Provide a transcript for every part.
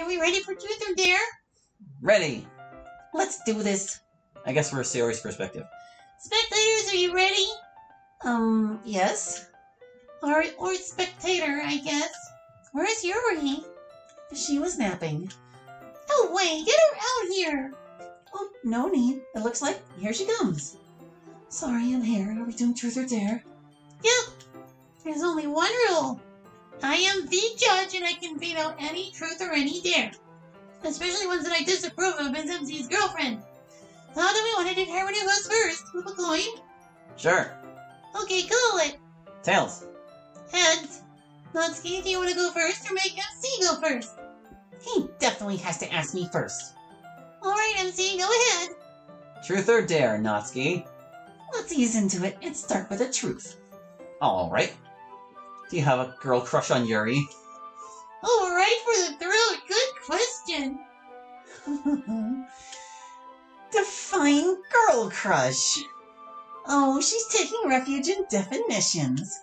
Are we ready for truth or dare? Ready. Let's do this. I guess we're Sayori's perspective. Spectators, are you ready? Um, yes? Or, or spectator, I guess. Where's Yuri? She was napping. No way, get her out here! Oh, no need. It looks like here she comes. Sorry, I'm here. Are we doing truth or dare? Yep. There's only one rule. I am the judge and I can veto any truth or any dare. Especially ones that I disapprove of as MC's girlfriend. How do we want to determine who goes first? Flip a coin? Sure. Okay, call it. Tails. Heads. Natsuki, do you want to go first or make MC go first? He definitely has to ask me first. Alright, MC, go ahead. Truth or dare, Natsuki? Let's ease into it and start with the truth. Alright. Do you have a girl crush on Yuri? Alright for the throat. Good question. Define girl crush. Oh, she's taking refuge in definitions.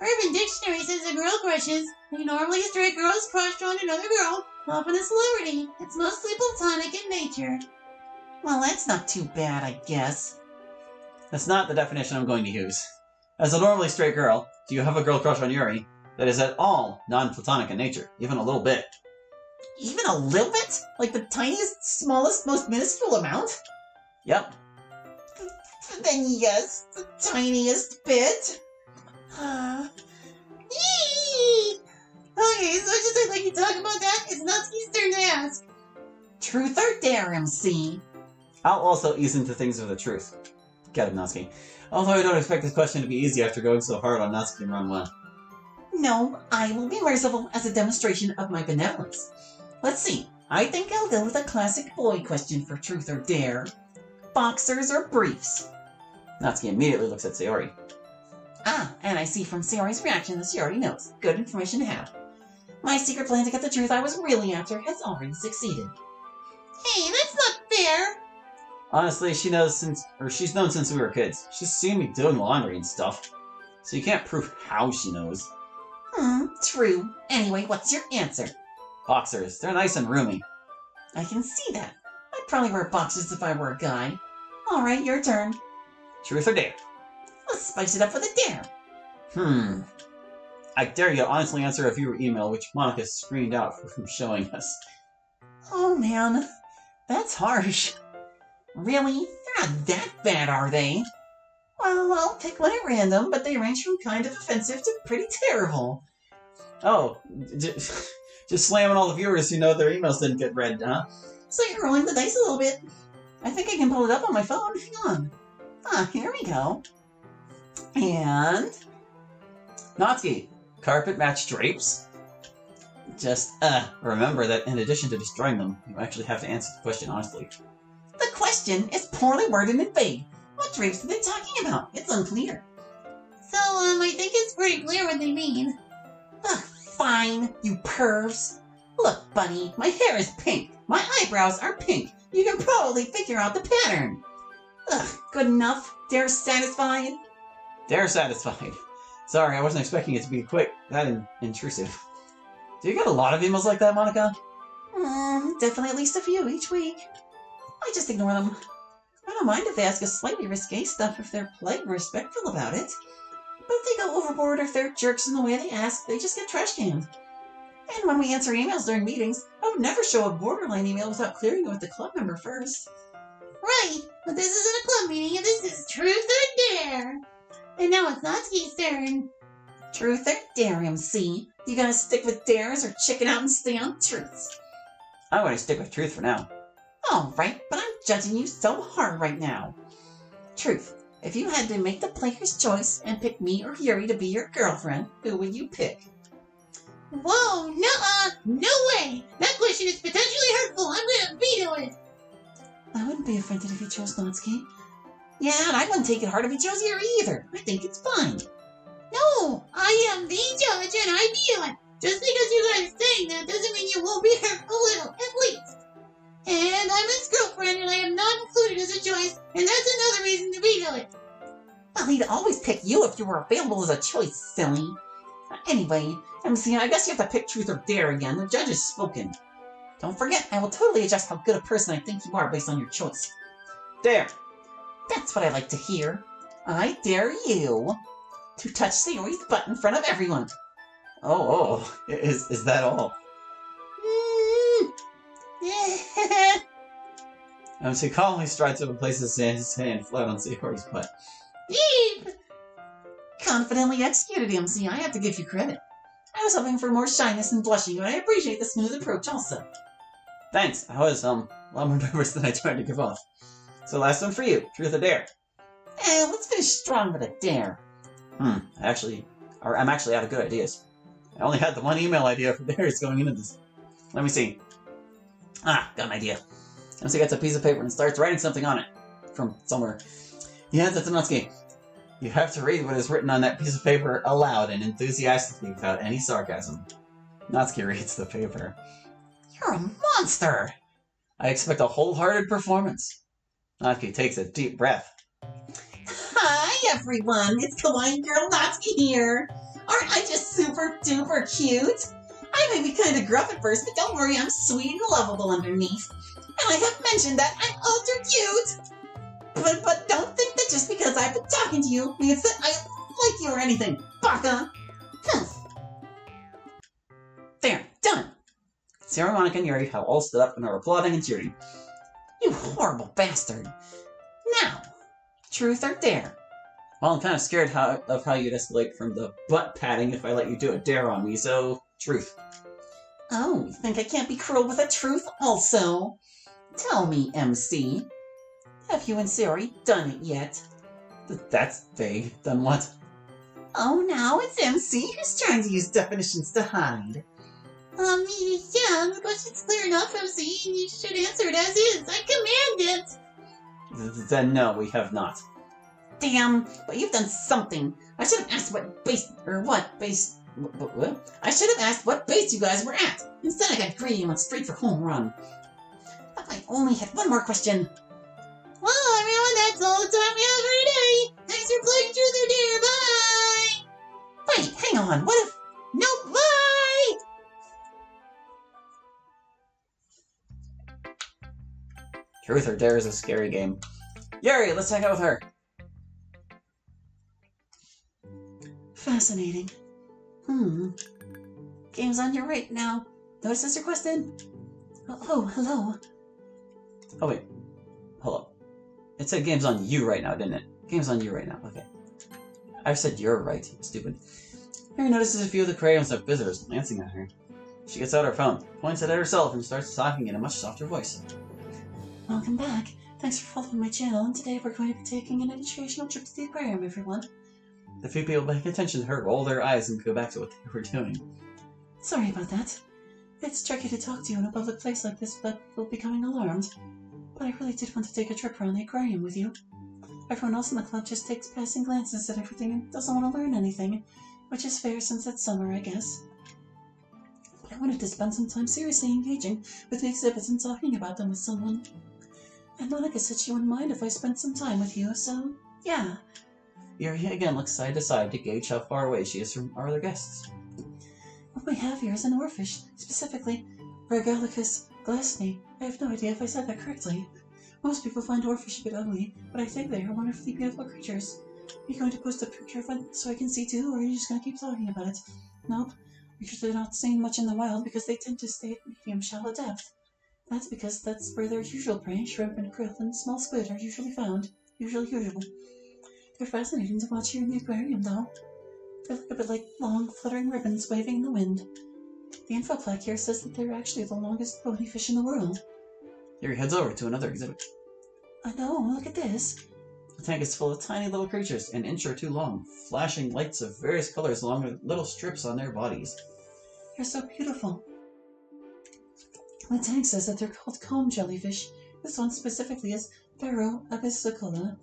Urban Dictionary says a girl crushes a normally straight girl's crush on another girl, often a celebrity. It's mostly platonic in nature. Well, that's not too bad, I guess. That's not the definition I'm going to use. As a normally straight girl, do you have a girl crush on Yuri that is at all non-platonic in nature, even a little bit? Even a little bit? Like the tiniest, smallest, most minuscule amount? Yep. Then yes, the tiniest bit. Uh! Okay, so just I'd like to talk about that. It's Natsuki's turn to ask. Truth or dare, MC? I'll also ease into things with the truth. Get it, Natsuki. Although I don't expect this question to be easy after going so hard on Natsuki in round one. No, I will be merciful as a demonstration of my benevolence. Let's see. I think I'll go with a classic boy question for truth or dare. Boxers or briefs? Natsuki immediately looks at Sayori. Ah, and I see from Sayori's reaction that she already knows. Good information to have. My secret plan to get the truth I was really after has already succeeded. Hey, that's not fair. Honestly, she knows since, or she's known since we were kids. She's seen me doing laundry and stuff. So you can't prove how she knows. Hmm, true. Anyway, what's your answer? Boxers, they're nice and roomy. I can see that. I'd probably wear boxers if I were a guy. Alright, your turn. Truth or dare? Let's spice it up with a dare. Hmm. I dare you to honestly answer a viewer email which Monika screened out from showing us. Oh man, that's harsh. Really? They're not that bad, are they? Well, I'll pick one at random, but they range from kind of offensive to pretty terrible. Oh, just slamming all the viewers who know their emails didn't get read, huh? So you're rolling the dice a little bit. I think I can pull it up on my phone. Hang on. Ah, here we go. And Natsuki, carpet match drapes? Just, uh, remember that in addition to destroying them, you actually have to answer the question honestly. The question is poorly worded and vague. What drapes are they talking about? It's unclear. So, um, I think it's pretty clear what they mean. Ugh, fine, you pervs. Look, bunny, my hair is pink. My eyebrows are pink. You can probably figure out the pattern. Ugh, good enough. They're satisfied? They're satisfied. Sorry, I wasn't expecting it to be quick, that in- intrusive. Do you get a lot of emails like that, Monika? Hmm, definitely at least a few each week. I just ignore them. I don't mind if they ask us slightly risque stuff if they're polite and respectful about it. But if they go overboard or if they're jerks in the way they ask, they just get trash canned. And when we answer emails during meetings, I would never show a borderline email without clearing it with the club member first. Right, but this isn't a club meeting and this is truth or dare. And now it's Natsuki's turn. Truth or dare, MC? You gonna stick with dares or chicken out and stay on truths? I'm going to stick with truth for now. Alright, but I'm judging you so hard right now. Truth. If you had to make the player's choice and pick me or Yuri to be your girlfriend, who would you pick? Whoa, nuh-uh, no way. That question is potentially hurtful. I'm gonna veto it. I wouldn't be offended if you chose Natsuki. Yeah, and I wouldn't take it hard if you chose Yuri either. I think it's fine. No, I am the judge Well, he'd always pick you if you were available as a choice, silly. Anyway, MC, I guess you have to pick truth or dare again. The judge has spoken. Don't forget, I will totally adjust how good a person I think you are based on your choice. Dare! That's what I like to hear. I dare you to touch Sayori's butt in front of everyone. Oh, oh, is, is that all? Mm-hmm. MC calmly strides up and places his hand flat on Sayori's butt. Deep. Confidently executed, MC. I have to give you credit. I was hoping for more shyness and blushing, but I appreciate the smooth approach also. Thanks, I was, um, a lot more nervous than I tried to give off. So last one for you, truth or dare? Eh, let's finish strong with a dare. Hmm, actually, or I'm actually out of good ideas. I only had the one email idea for dares going into this. Let me see. Ah, got an idea. MC gets a piece of paper and starts writing something on it. From somewhere. To Natsuki. You have to read what is written on that piece of paper aloud and enthusiastically without any sarcasm. Natsuki reads the paper. You're a monster! I expect a wholehearted performance. Natsuki takes a deep breath. Hi, everyone. It's Kawaii Girl Natsuki here. Aren't I just super duper cute? I may be kind of gruff at first, but don't worry, I'm sweet and lovable underneath. And I have mentioned that I'm ultra cute. But but don't think that just because I've been talking to you means that I like you or anything, baka. Humph. There, done. Sayori, Monika, and Yuri have all stood up and are applauding and cheering. You horrible bastard. Now, truth or dare? Well, I'm kind of scared how, of how you'd escalate from the butt patting if I let you do a dare on me, so truth. Oh, you think I can't be cruel with a truth also? Tell me, MC. Have you and Sayori done it yet? Th- That's vague. Then what? Oh, now it's MC who's trying to use definitions to hide. Um, yeah, the question's clear enough, MC, and you should answer it as is. I command it. Th- Then no, we have not. Damn, but you've done something. I should have asked what base, or what base, wh- wh- what? I should have asked what base you guys were at. Instead, I got greedy and went straight for home run. If I only had one more question. Well, everyone, that's all the time we have for today. Thanks for playing Truth or Dare. Bye. Wait, hang on. What if? Nope, bye. Truth or dare is a scary game. Yuri, let's hang out with her. Fascinating. Hmm. Game's on your right now. Notices requested. Oh, oh, hello. Oh wait. It said game's on you right now, didn't it? Game's on you right now. Okay. I've said you're right. Stupid. Mary notices a few of the crayons have visitors glancing at her. She gets out her phone, points it at herself, and starts talking in a much softer voice. Welcome back. Thanks for following my channel, and today we're going to be taking an educational trip to the aquarium, everyone. The few people paying attention to her roll their eyes and go back to what they were doing. Sorry about that. It's tricky to talk to you in a public place like this without people becoming alarmed. But I really did want to take a trip around the aquarium with you. Everyone else in the club just takes passing glances at everything and doesn't want to learn anything, which is fair since it's summer, I guess. But I wanted to spend some time seriously engaging with the exhibits and talking about them with someone. And Monika said she wouldn't mind if I spent some time with you, so yeah. Yuri again looks side to side to gauge how far away she is from our other guests. What we have here is an oarfish, specifically Regalecus glesne. I have no idea if I said that correctly. Most people find oarfish a bit ugly, but I think they are wonderfully beautiful creatures. Are you going to post a picture of one so I can see too, or are you just going to keep talking about it? Nope. Because they're not seen much in the wild because they tend to stay at medium shallow depth. That's because that's where their usual prey, shrimp and krill and small squid, are usually found. Usually usual. They're fascinating to watch here in the aquarium, though. They look a bit like long, fluttering ribbons waving in the wind. The info plaque here says that they're actually the longest bony fish in the world. Yuri heads over to another exhibit. I know, look at this. The tank is full of tiny little creatures, an inch or two long, flashing lights of various colors along with little strips on their bodies. They're so beautiful. The tank says that they're called comb jellyfish. This one specifically is Beroe abyssicola.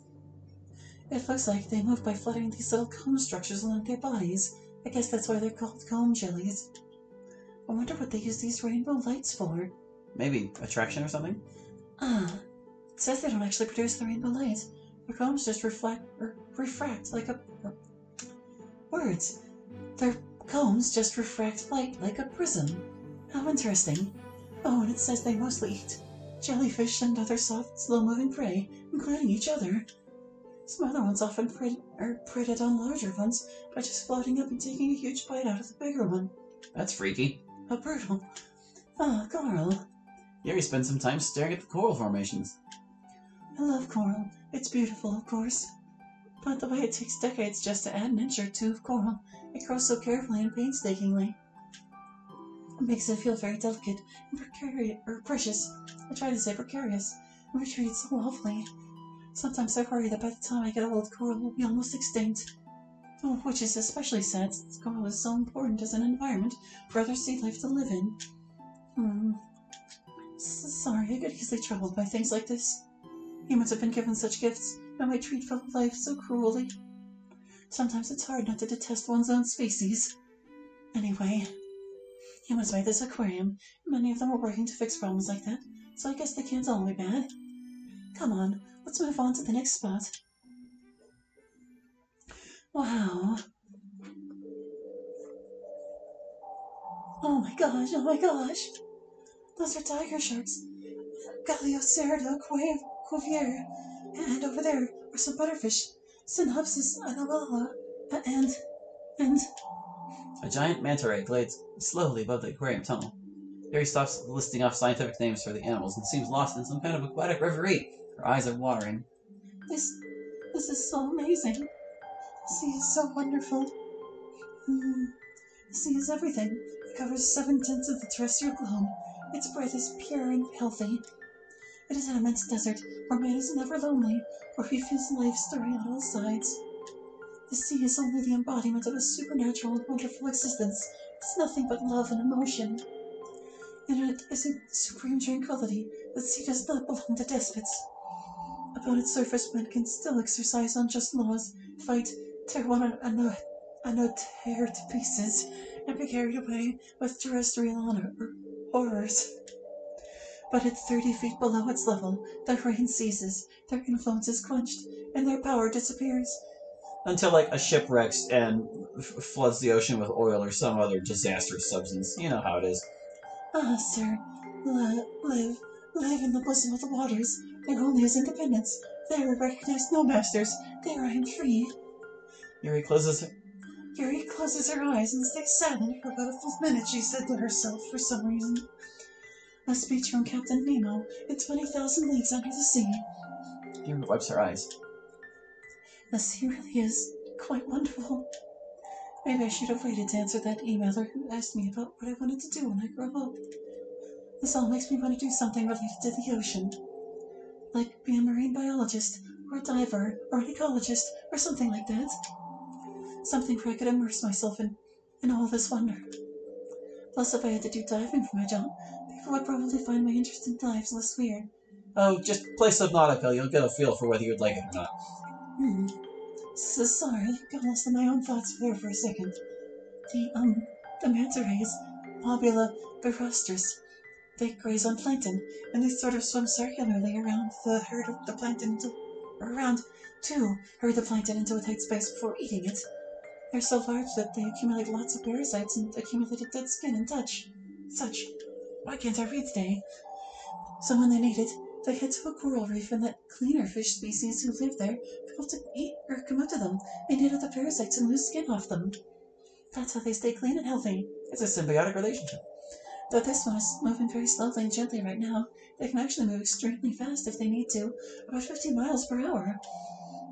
It looks like they move by fluttering these little comb structures along their bodies. I guess that's why they're called comb jellies. I wonder what they use these rainbow lights for. Maybe attraction or something? Ah, it says they don't actually produce the rainbow lights. Their combs just reflect or refract like a. Words. Their combs just refract light like a prism. How interesting. Oh, and it says they mostly eat jellyfish and other soft, slow-moving prey, including each other. Smaller ones often prey, are preyed on larger ones by just floating up and taking a huge bite out of the bigger one. That's freaky. How brutal. Ah, coral. Yuri spends some time staring at the coral formations. I love coral. It's beautiful, of course. But the way it takes decades just to add an inch or two of coral, it grows so carefully and painstakingly. It makes it feel very delicate and precarious, or precious. I try to say precarious, and we're treated so awfully. Sometimes I worry that by the time I get old, coral will be almost extinct. Oh, which is especially sad since coral is so important as an environment for other sea life to live in. Hmm. Sorry, I get easily troubled by things like this. Humans have been given such gifts, and we treat fellow life so cruelly. Sometimes it's hard not to detest one's own species. Anyway, humans made this aquarium. Many of them are working to fix problems like that, so I guess they can't all be bad. Come on, let's move on to the next spot. Wow. Oh my gosh, oh my gosh. Those are tiger sharks. Galeocerdo cuvier. And over there are some butterfish. Synopsis anabala. And, and, A giant manta ray glides slowly above the aquarium tunnel. Yuri stops listing off scientific names for the animals and seems lost in some kind of aquatic reverie. Her eyes are watering. this, this is so amazing. Sea is so wonderful. Hmm. The sea is everything. It covers seven tenths of the terrestrial globe. Its breath is pure and healthy. It is an immense desert where man is never lonely, where he feels life stirring on all sides. The sea is only the embodiment of a supernatural and wonderful existence. It's nothing but love and emotion. In it is a supreme tranquility. The sea does not belong to despots. Upon its surface, men can still exercise unjust laws, fight, tear one another, tear to pieces, and be carried away with terrestrial honor horrors. But at thirty feet below its level, their reign ceases, their influence is quenched, and their power disappears. Until, like, a ship wrecks and f- floods the ocean with oil or some other disastrous substance. You know how it is. Ah, sir, li- live, live in the bosom of the waters, and only is independence. There I recognize no masters. There I am free. Yuri closes her. Yuri closes her eyes and stays silent for about a full minute, she said to herself for some reason. A speech from Captain Nemo in 20,000 Leagues Under the Sea. Yuri wipes her eyes. The sea really is quite wonderful. Maybe I should have waited to answer that emailer who asked me about what I wanted to do when I grow up. This all makes me want to do something related to the ocean. Like be a marine biologist, or a diver, or an ecologist, or something like that. Something where I could immerse myself in, in all this wonder. Plus, if I had to do diving for my job, people would probably find my interest in dives less weird. Oh, just play Subnautica. You'll get a feel for whether you'd like it or not. Hmm. So sorry, I got lost in my own thoughts there for a second. The, um, the manta rays, Mobula birostris, they graze on plankton, and they sort of swim circularly around the herd of the plankton to, or around to herd the plankton into a tight space before eating it. They're so large that they accumulate lots of parasites and accumulated dead skin and touch. Such. Why can't I read today? So when they need it, they head to a coral reef and let cleaner fish species who live there come up to eat or come up to them and eat up the parasites and lose skin off them. That's how they stay clean and healthy. It's a symbiotic relationship. Though this one is moving very slowly and gently right now, they can actually move extremely fast if they need to, about 50 miles per hour.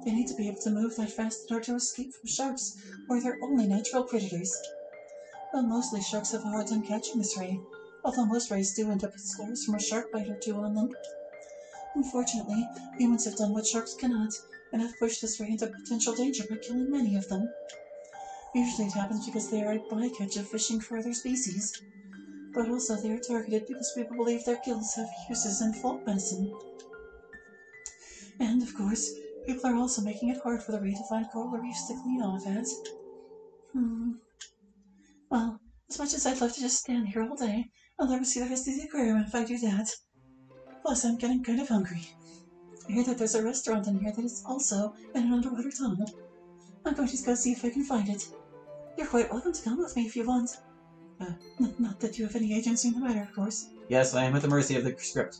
They need to be able to move that fast in order to escape from sharks, or their only natural predators. Well, mostly sharks have a hard time catching this ray, although most rays do end up with scars from a shark bite or two on them. Unfortunately, humans have done what sharks cannot, and have pushed this ray into potential danger by killing many of them. Usually it happens because they are a bycatch of fishing for other species, but also they are targeted because people believe their gills have uses in folk medicine. And, of course, people are also making it hard for the ray to find coral reefs to clean off at. Hmm. Well, as much as I'd love to just stand here all day, I'll never see the rest of the aquarium if I do that. Plus, I'm getting kind of hungry. I hear that there's a restaurant in here that is also in an underwater tunnel. I'm going to go see if I can find it. You're quite welcome to come with me if you want. Uh, not that you have any agency in the matter, of course. Yes, I am at the mercy of the script.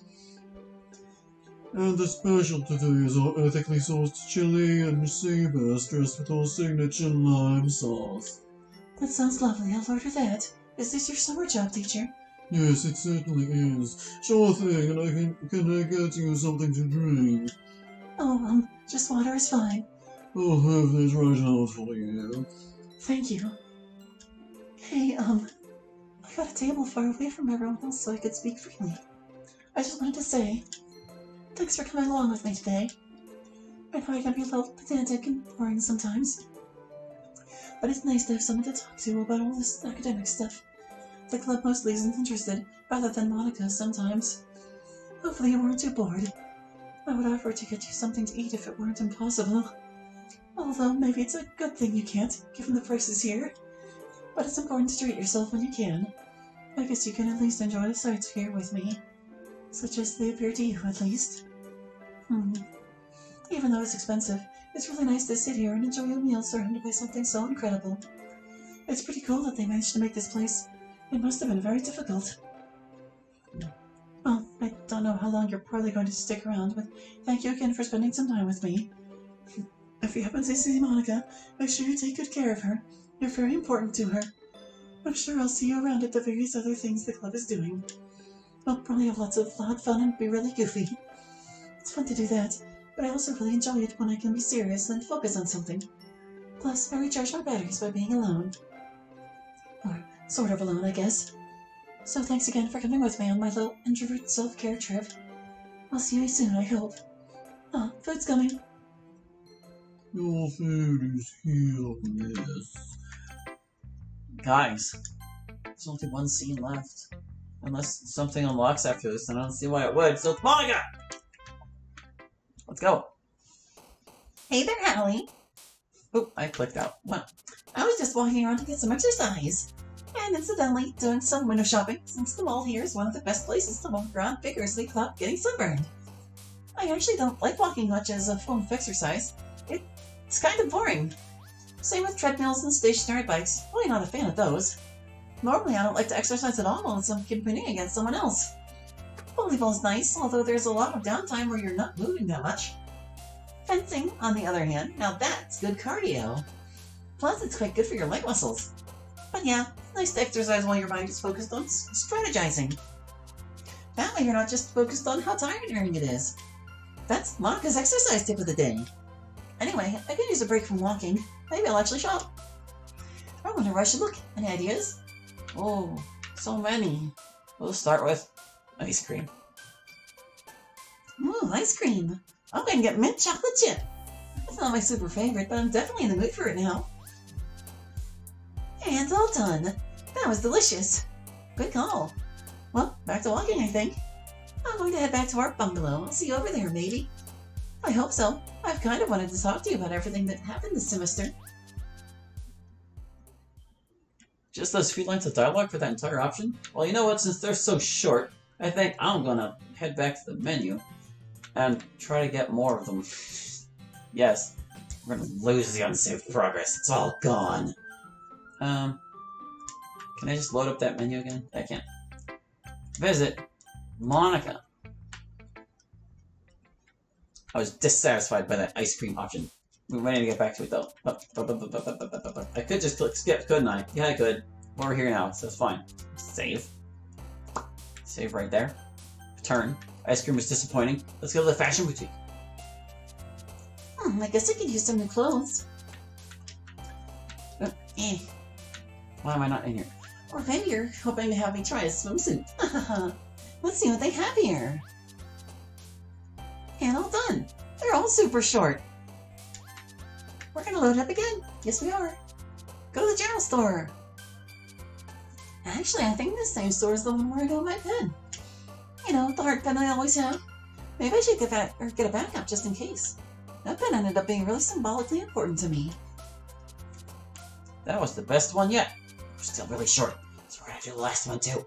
And the special today is our ethically sourced chili and sea bass dressed with our signature lime sauce. That sounds lovely. I'll order that. Is this your summer job, teacher? Yes, it certainly is. Sure thing, and I can can I get you something to drink? Oh, um, just water is fine. I'll have this right out for you. Thank you. Hey, um, I got a table far away from everyone else so I could speak freely. I just wanted to say, thanks for coming along with me today. I know I can be a little pedantic and boring sometimes, but it's nice to have someone to talk to about all this academic stuff. The club mostly isn't interested, rather than Monika sometimes. Hopefully you weren't too bored. I would offer to get you something to eat if it weren't impossible. Although maybe it's a good thing you can't, given the prices here. But it's important to treat yourself when you can. I guess you can at least enjoy the sights here with me. Such as they appear to you, at least. Hmm. Even though it's expensive, it's really nice to sit here and enjoy a meal surrounded by something so incredible. It's pretty cool that they managed to make this place. It must have been very difficult. Well, I don't know how long you're probably going to stick around, but thank you again for spending some time with me. If you happen to see Monika, make sure you take good care of her. You're very important to her. I'm sure I'll see you around at the various other things the club is doing. We'll probably have lots of loud fun and be really goofy. It's fun to do that, but I also really enjoy it when I can be serious and focus on something. Plus, I recharge my batteries by being alone. Or sort of alone, I guess. So thanks again for coming with me on my little introvert self-care trip. I'll see you soon, I hope. Ah, food's coming. Your food is here, miss. Guys, there's only one scene left. Unless something unlocks after this, and I don't see why it would. So it's Monika! Let's go. Hey there, Hallie. Oop, I clicked out. What? I was just walking around to get some exercise. And incidentally, doing some window shopping, since the mall here is one of the best places to walk around vigorously without getting sunburned. I actually don't like walking much as a form of exercise. It's kind of boring. Same with treadmills and stationary bikes. Really not a fan of those. Normally, I don't like to exercise at all unless I'm competing against someone else. Volleyball's nice, although there's a lot of downtime where you're not moving that much. Fencing, on the other hand, now that's good cardio. Plus, it's quite good for your leg muscles. But yeah, nice to exercise while your mind is focused on strategizing. That way you're not just focused on how tiring it is. That's Monika's exercise tip of the day. Anyway, I could use a break from walking. Maybe I'll actually shop. I wonder where I should look. Any ideas? Oh, so many. We'll start with ice cream. Ooh, ice cream. I'm to get mint chocolate chip. It's not my super favorite, but I'm definitely in the mood for it now. And all done. That was delicious. Good call. Well, back to walking, I think. I'm going to head back to our bungalow. I'll see you over there, maybe. I hope so. I've kind of wanted to talk to you about everything that happened this semester. Just those few lines of dialogue for that entire option? Well, you know what? Since they're so short, I think I'm gonna head back to the menu and try to get more of them. yes, we're gonna lose the unsaved progress. It's all gone. Um, can I just load up that menu again? I can't. Visit Monika. I was dissatisfied by that ice cream option. We're ready to get back to it though. I could just click skip, couldn't I? Yeah, I could. We're here now, so it's fine. Save. Save right there. Turn. Ice cream was disappointing. Let's go to the fashion boutique. Hmm, I guess I could use some new clothes. Uh, eh. Why am I not in here? Or maybe you're hoping to have me try a swimsuit. Let's see what they have here. And all done. They're all super short. We're gonna load up again. Yes, we are. Go to the general store. Actually, I think this same store is the one where I got my pen. You know, the heart pen I always have. Maybe I should get that or get a backup just in case. That pen ended up being really symbolically important to me. That was the best one yet. We're still really short, so we're gonna do the last one too.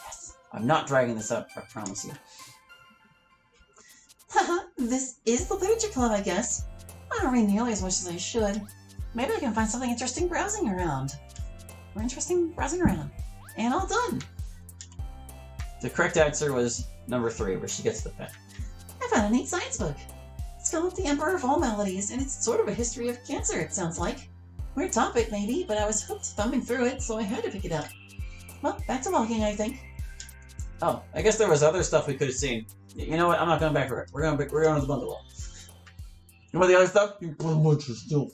Yes. I'm not dragging this up, I promise you. Haha, this is the Literature Club, I guess. I don't read nearly as much as I should. Maybe I can find something interesting browsing around. More interesting browsing around. And all done. The correct answer was number three, where she gets the pen. I found a neat science book. It's called The Emperor of All Maladies, and it's sort of a history of cancer, it sounds like. Weird topic, maybe, but I was hooked thumbing through it, so I had to pick it up. Well, back to walking, I think. Oh, I guess there was other stuff we could have seen. You know what? I'm not going back for it. We're going. Back, we're going to the bungalow. You want the other stuff? You put much still.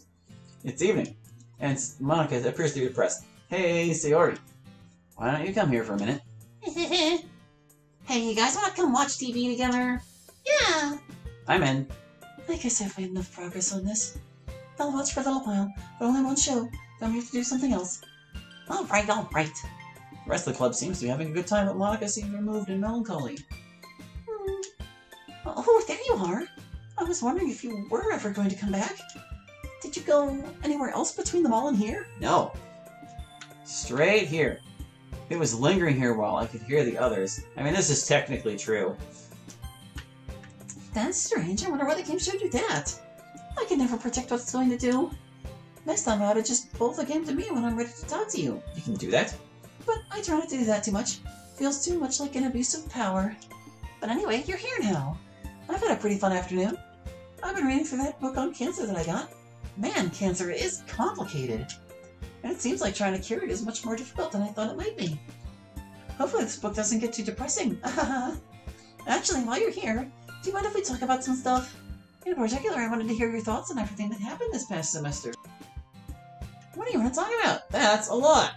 It's evening, and Monika appears to be depressed. Hey, Sayori, why don't you come here for a minute? yeah. Hey, you guys want to come watch TV together? Yeah! I'm in. I guess I've made enough progress on this. I'll watch for a little while, but only one show. Then we have to do something else. All right, all right. The rest of the club seems to be having a good time, but Monika seems removed and melancholy. Hmm. Oh, there you are. I was wondering if you were ever going to come back. Did you go anywhere else between the mall and here? No. Straight here. It was lingering here while I could hear the others. I mean, this is technically true. That's strange. I wonder why the game showed you that. I can never predict what it's going to do. Next time I ought to just bolt the game to me when I'm ready to talk to you. You can do that? But I try not to do that too much. Feels too much like an abuse of power. But anyway, you're here now. I've had a pretty fun afternoon. I've been reading through that book on cancer that I got. Man, cancer is complicated. And it seems like trying to cure it is much more difficult than I thought it might be. Hopefully this book doesn't get too depressing. Actually, while you're here, do you mind if we talk about some stuff? In particular, I wanted to hear your thoughts on everything that happened this past semester. What do you want to talk about? That's a lot.